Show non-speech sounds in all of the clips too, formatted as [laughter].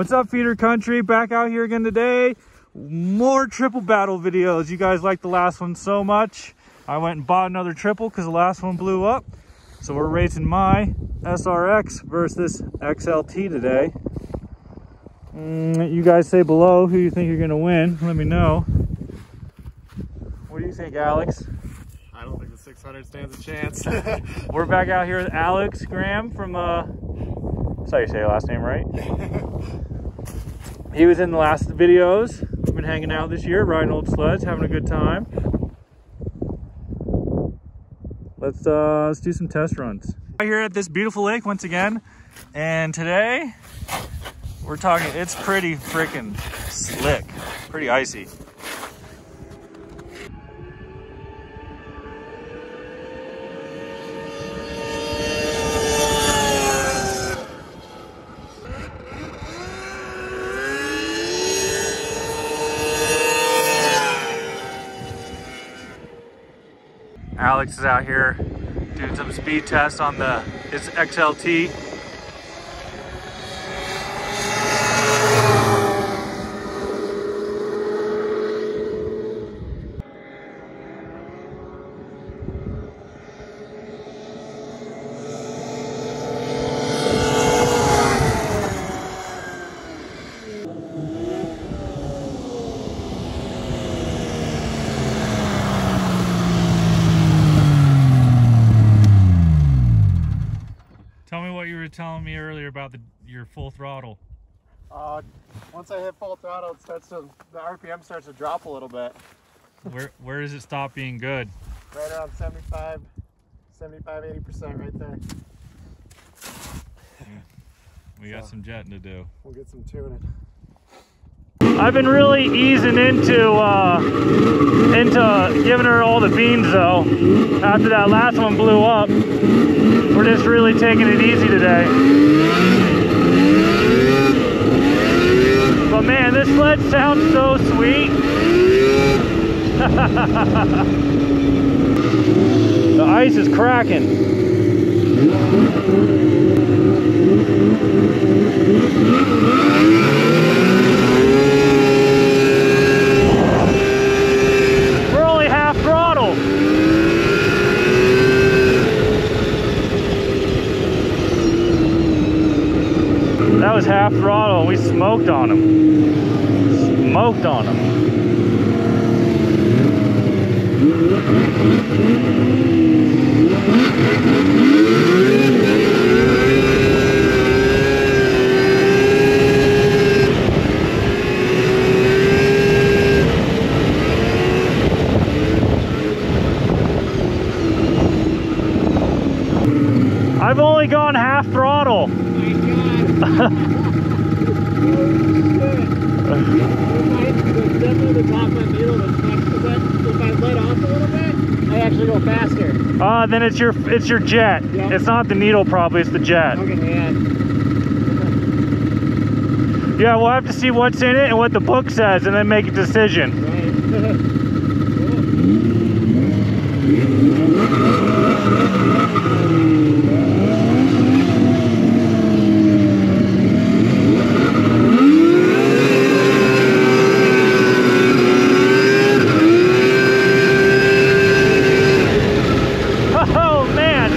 What's up, feeder country? Back out here again today. More triple battle videos. You guys liked the last one so much. I went and bought another triple because the last one blew up. So we're racing my SRX versus XLT today. Mm, you guys say below who you think you're gonna win. Let me know. What do you think, Alex? I don't think the 600 stands a chance. [laughs] [laughs] We're back out here with Alex Graham from, uh, that's how you say your last name, right? [laughs] he was in the last videos. We've been hanging out this year, riding old sleds, having a good time. Let's, uh, let's do some test runs. Here at this beautiful lake once again, and today we're talking, it's pretty freaking slick, pretty icy. Alex is out here doing some speed tests on the it's XLT. Tell me what you were telling me earlier about the your full throttle. uh, once I hit full throttle, it starts to the RPM starts to drop a little bit. Where where does it stop being good? Right around 75, 75, 80 percent right there. We got some jetting to do. We'll get some tuning. I've been really easing into uh, into giving her all the beans though. After that last one blew up, we're just really taking it easy today. But man, this sled sounds so sweet. [laughs] the ice is cracking. We're only half throttle. That was half throttle and we smoked on him. Smoked on him. I've only gone half throttle. Oh [laughs] I actually go faster. Uh, then it's your it's your jet. Yeah. It's not the needle probably, it's the jet. Okay, man. Yeah, we'll have to see what's in it and what the book says and then make a decision. Right. [laughs] Oh man!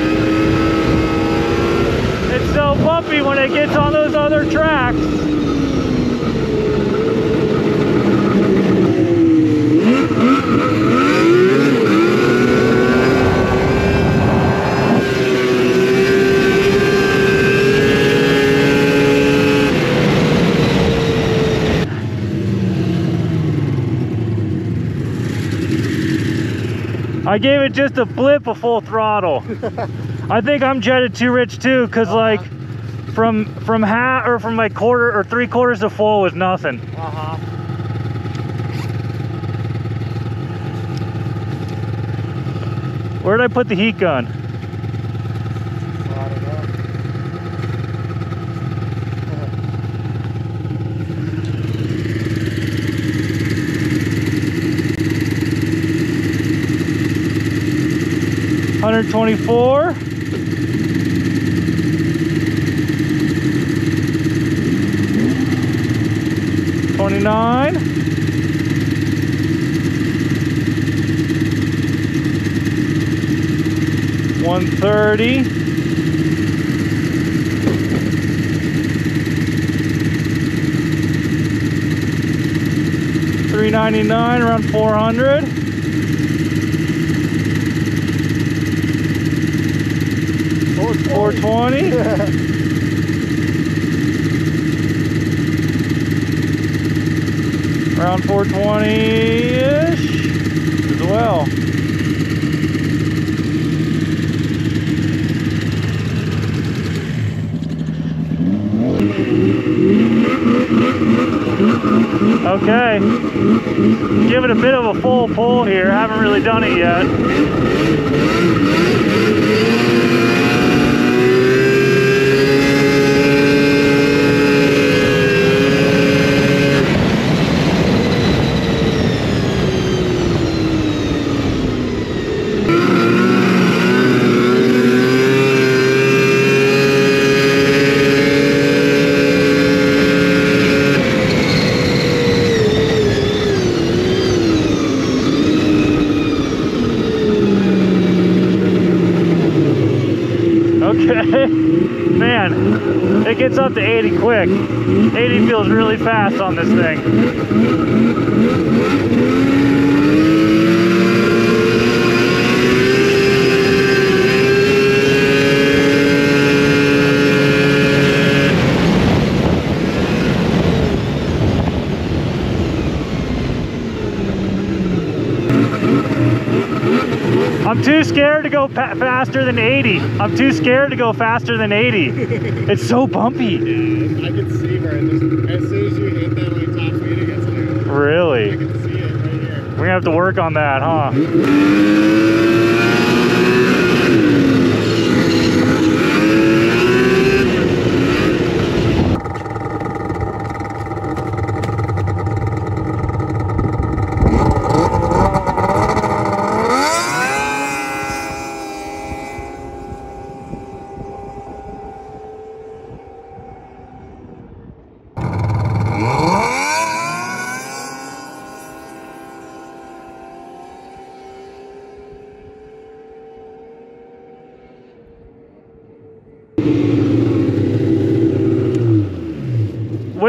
It's so bumpy when it gets on those other tracks. I gave it just a blip of full throttle. I think I'm jetted too rich too, cause like from from half or from like quarter or three quarters to full was nothing. Uh-huh. Where did I put the heat gun? 124. Twenty-nine. One thirty. Three ninety-nine, around four hundred. Four twenty. [laughs] around 420-ish as well. Okay, give it a bit of a full pull here. Haven't really done it yet. Okay, man, it gets up to 80 quick. 80 feels really fast on this thing. I'm too scared to go pa faster than 80. I'm too scared to go faster than 80. [laughs] It's so bumpy. Yeah, I can see where it just, as soon as you hit that like top speed, it gets like, I Really? can see it right here. We're gonna have to work on that, huh?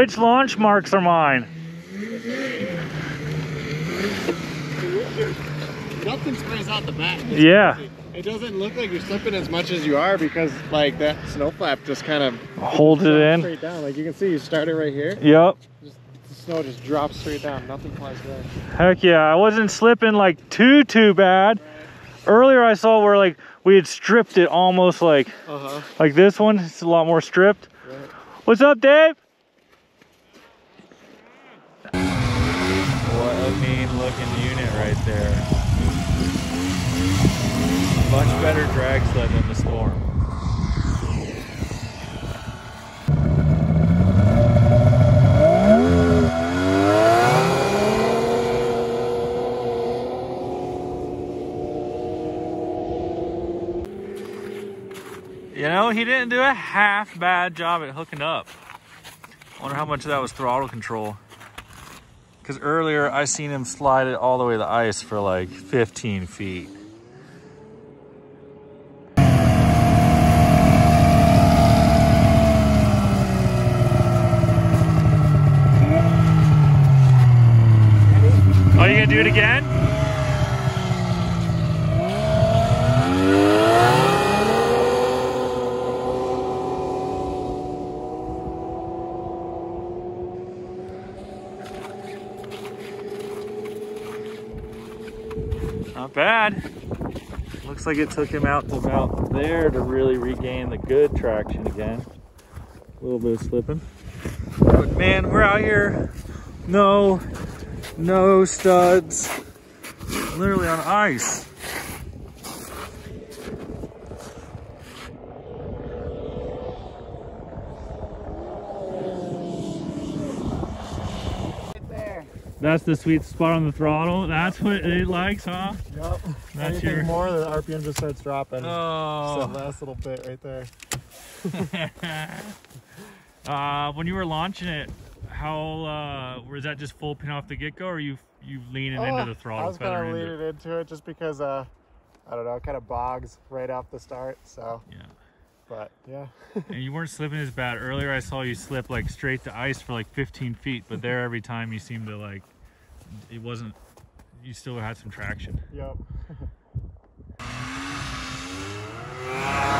Which launch marks are mine? Nothing sprays out the back. It's Yeah. crazy. It doesn't look like you're slipping as much as you are because like that snow flap just kind of holds it in. straight down. Like you can see, you started right here. Yep. Just, The snow just drops straight down. Nothing flies back. Heck yeah. I wasn't slipping like too, too bad. Earlier I saw where like we had stripped it almost like Uh huh. like this one. It's a lot more stripped. Right. What's up, Dave? Mean unit right there. Much better drag sled than the Storm. You know, he didn't do a half bad job at hooking up. Wonder how much of that was throttle control. Because earlier I seen him slide it all the way to the ice for like 15 feet. Oh, you gonna do it again? Looks like it took him out to about there to really regain the good traction again. A little bit of slipping. But man, we're out here. No, no studs. Literally on ice. That's the sweet spot on the throttle. That's what it likes, huh? Yep. That's Anything your- more, the RPM just starts dropping. Oh. So last little bit right there. [laughs] uh, when you were launching it, how uh, was that just full pin off the get go, or you you leaning Uh, into the throttle? I was kind of into leaning into it just because, uh, I don't know, it kind of bogs right off the start. So. Yeah. but yeah. [laughs] and you weren't slipping as bad earlier. I saw you slip like straight to ice for like 15 feet, but there every time you seemed to like it wasn't. You still had some traction. yep. [laughs]